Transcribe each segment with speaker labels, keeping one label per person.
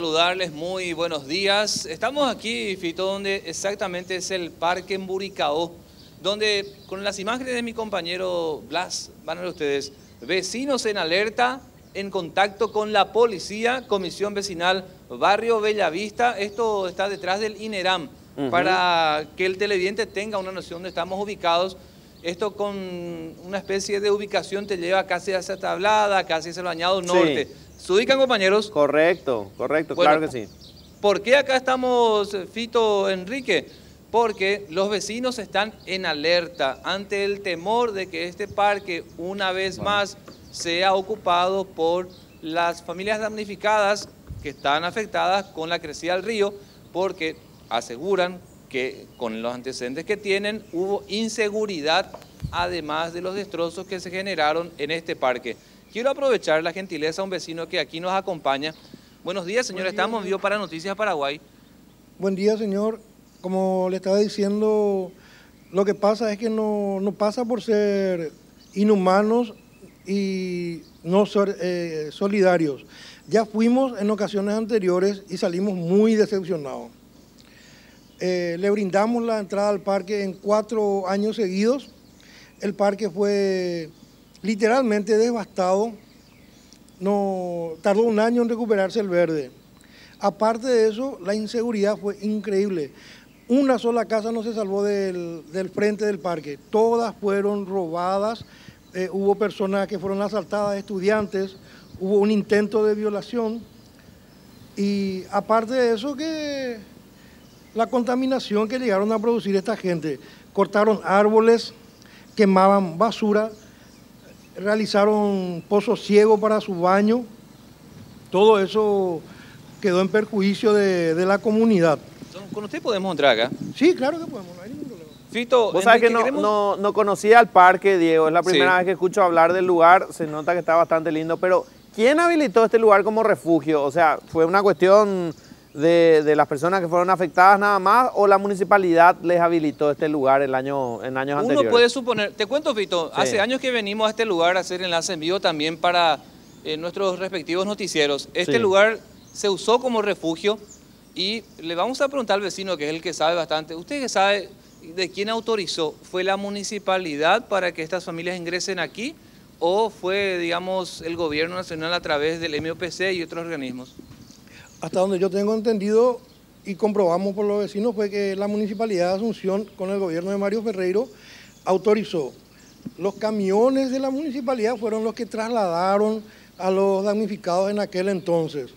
Speaker 1: Saludarles, muy buenos días. Estamos aquí, Fito, donde exactamente es el Parque Emburicao, donde con las imágenes de mi compañero Blas, van a ver ustedes, vecinos en alerta, en contacto con la policía, Comisión Vecinal Barrio Bellavista. Esto está detrás del INERAM, para que el televidente tenga una noción de estamos ubicados. Esto con una especie de ubicación te lleva casi hacia Tablada, casi hacia el Bañado Norte. ¿Se ubican, compañeros?
Speaker 2: Correcto, correcto, claro que sí.
Speaker 1: ¿Por qué acá estamos, Fito Enrique? Porque los vecinos están en alerta ante el temor de que este parque, una vez más, sea ocupado por las familias damnificadas que están afectadas con la crecida del río, porque aseguran que con los antecedentes que tienen hubo inseguridad, además de los destrozos que se generaron en este parque. Quiero aprovechar la gentileza a un vecino que aquí nos acompaña. Buenos días, señor. Estamos en vivo para Noticias Paraguay.
Speaker 3: Buen día, señor. Como le estaba diciendo, lo que pasa es que no, no pasa por ser inhumanos y no ser eh, solidarios. Ya fuimos en ocasiones anteriores y salimos muy decepcionados. Eh, le brindamos la entrada al parque en cuatro años seguidos. El parque fue literalmente devastado. No, tardó un año en recuperarse el verde. Aparte de eso, la inseguridad fue increíble. Una sola casa no se salvó del, frente del parque. Todas fueron robadas. Eh, hubo personas que fueron asaltadas, estudiantes. Hubo un intento de violación. Y aparte de eso, que la contaminación que llegaron a producir esta gente. Cortaron árboles, quemaban basura, realizaron pozos ciegos para su baño. Todo eso quedó en perjuicio de, la comunidad.
Speaker 1: ¿Con usted podemos entrar acá?
Speaker 3: Sí, claro que podemos, no hay ningún problema.
Speaker 2: Fito, vos sabés que no, no, conocía el parque, Diego, es la primera vez que escucho hablar del lugar, se nota que está bastante lindo, pero ¿quién habilitó este lugar como refugio? O sea, ¿fue una cuestión de, las personas que fueron afectadas nada más o la municipalidad les habilitó este lugar el año, en años anteriores?
Speaker 1: Uno puede suponer, te cuento Fito, hace años que venimos a este lugar a hacer enlace en vivo también para eh, nuestros respectivos noticieros. Este lugar se usó como refugio y le vamos a preguntar al vecino, que es el que sabe bastante, ¿usted que sabe de quién autorizó? ¿Fue la municipalidad para que estas familias ingresen aquí o fue, digamos, el gobierno nacional a través del MOPC y otros organismos?
Speaker 3: Hasta donde yo tengo entendido y comprobamos por los vecinos fue que la Municipalidad de Asunción con el gobierno de Mario Ferreiro autorizó. Los camiones de la municipalidad fueron los que trasladaron a los damnificados en aquel entonces.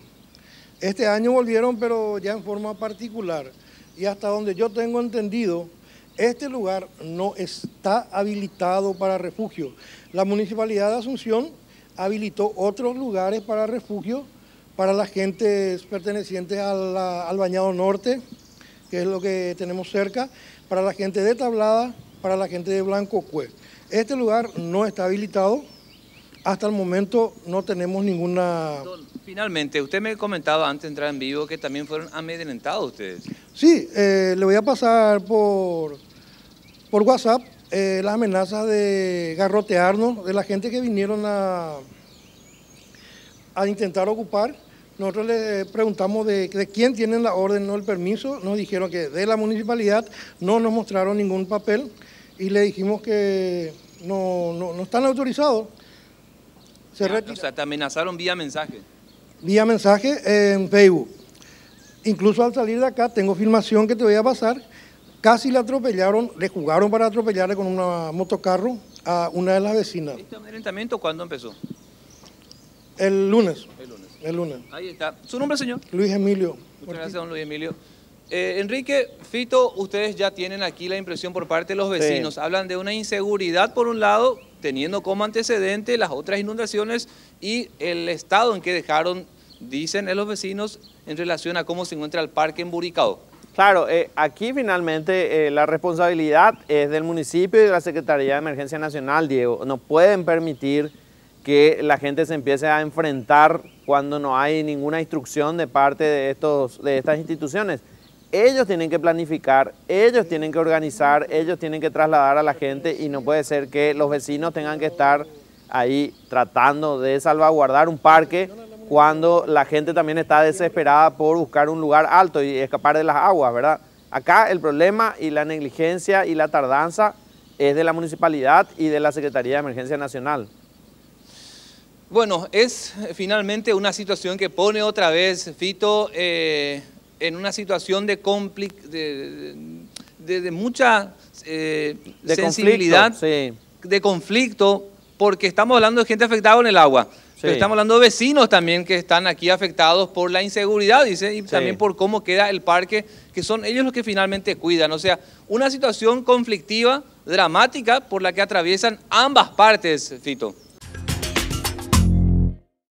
Speaker 3: Este año volvieron, pero ya en forma particular. Y hasta donde yo tengo entendido, este lugar no está habilitado para refugio. La Municipalidad de Asunción habilitó otros lugares para refugio para las gentes pertenecientes al Bañado Norte, que es lo que tenemos cerca, para la gente de Tablada, para la gente de Blanco Cue. Este lugar no está habilitado, hasta el momento no tenemos ninguna...
Speaker 1: Finalmente, usted me ha comentado antes de entrar en vivo que también fueron amedrentados ustedes.
Speaker 3: Sí, eh, le voy a pasar por, por WhatsApp eh, las amenazas de garrotearnos de la gente que vinieron a a intentar ocupar. Nosotros le preguntamos de, quién tienen la orden, no el permiso. Nos dijeron que de la municipalidad no nos mostraron ningún papel y le dijimos que no, no, están autorizados.
Speaker 1: Se o sea, te amenazaron vía mensaje.
Speaker 3: Vía mensaje en Facebook. Incluso al salir de acá, tengo filmación que te voy a pasar, casi le atropellaron, le jugaron para atropellarle con un motocarro a una de las vecinas.
Speaker 1: ¿Este amedrentamiento cuándo empezó?
Speaker 3: El lunes. El lunes.
Speaker 1: Ahí está. ¿Su nombre, señor?
Speaker 3: Luis Emilio.
Speaker 1: Muchas gracias, don Luis Emilio. Eh, Enrique, Fito, ustedes ya tienen aquí la impresión por parte de los vecinos. Hablan de una inseguridad, por un lado, teniendo como antecedente las otras inundaciones y el estado en que dejaron, dicen los vecinos, en relación a cómo se encuentra el parque emburicado.
Speaker 2: Claro, eh, aquí finalmente eh, la responsabilidad es del municipio y de la Secretaría de Emergencia Nacional, Diego. No pueden permitir que la gente se empiece a enfrentar cuando no hay ninguna instrucción de parte de, estos, de estas instituciones. Ellos tienen que planificar, ellos tienen que organizar, ellos tienen que trasladar a la gente y no puede ser que los vecinos tengan que estar ahí tratando de salvaguardar un parque cuando la gente también está desesperada por buscar un lugar alto y escapar de las aguas, ¿verdad? Acá el problema y la negligencia y la tardanza es de la municipalidad y de la Secretaría de Emergencia Nacional.
Speaker 1: Bueno, es finalmente una situación que pone otra vez, Fito, eh, en una situación de, de, de, mucha eh, sensibilidad, de conflicto, porque estamos hablando de gente afectada con el agua. Pero estamos hablando de vecinos también que están aquí afectados por la inseguridad, dice, y también por cómo queda el parque, que son ellos los que finalmente cuidan. O sea, una situación conflictiva, dramática, por la que atraviesan ambas partes, Fito.